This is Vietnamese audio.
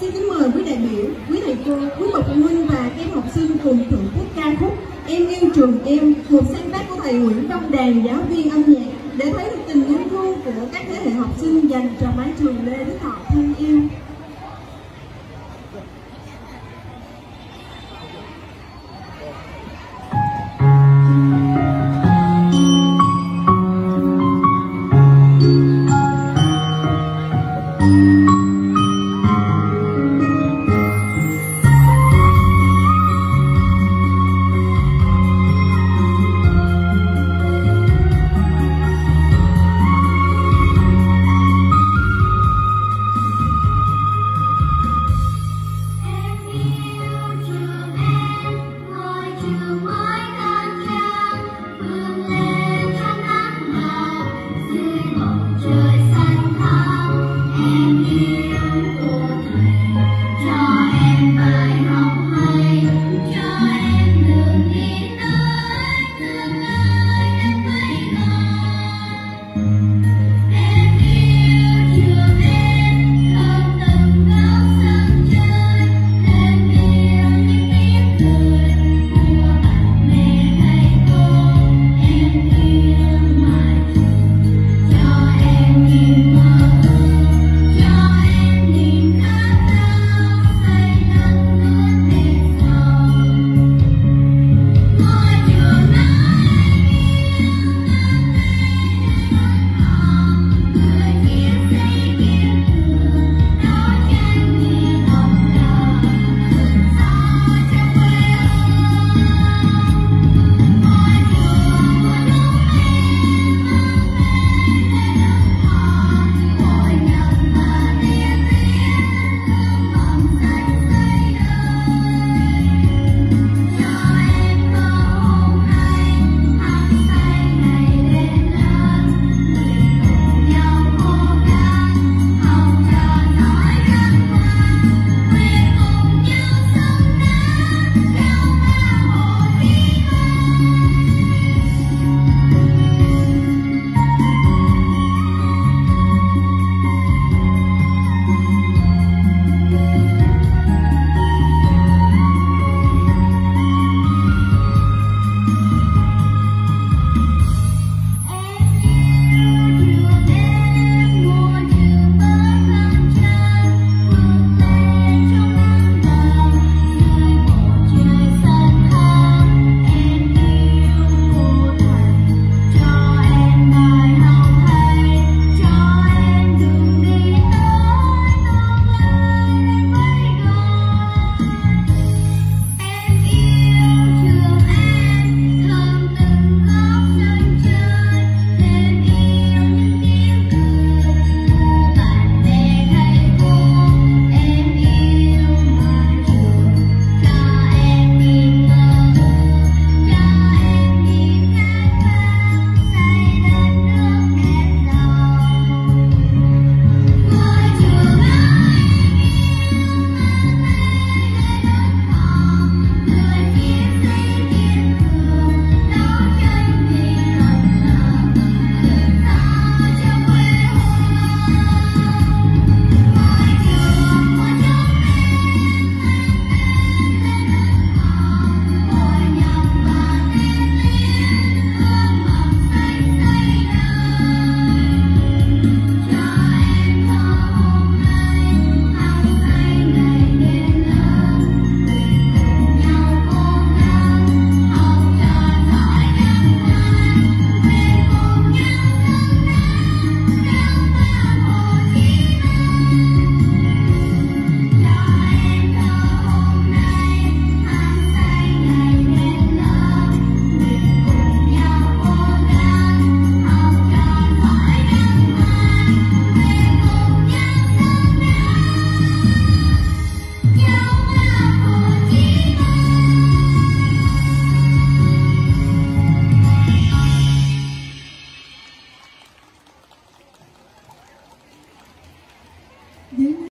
xin kính mời quý đại biểu, quý thầy cô, quý bậc phụ huynh và các em học sinh cùng thưởng thức ca khúc Em yêu trường em, một sáng tác của thầy Nguyễn Văn Đàn, giáo viên âm nhạc để thấy được tình yêu thương của các thế hệ học sinh dành cho mái trường Lê Đức Thọ thân yêu.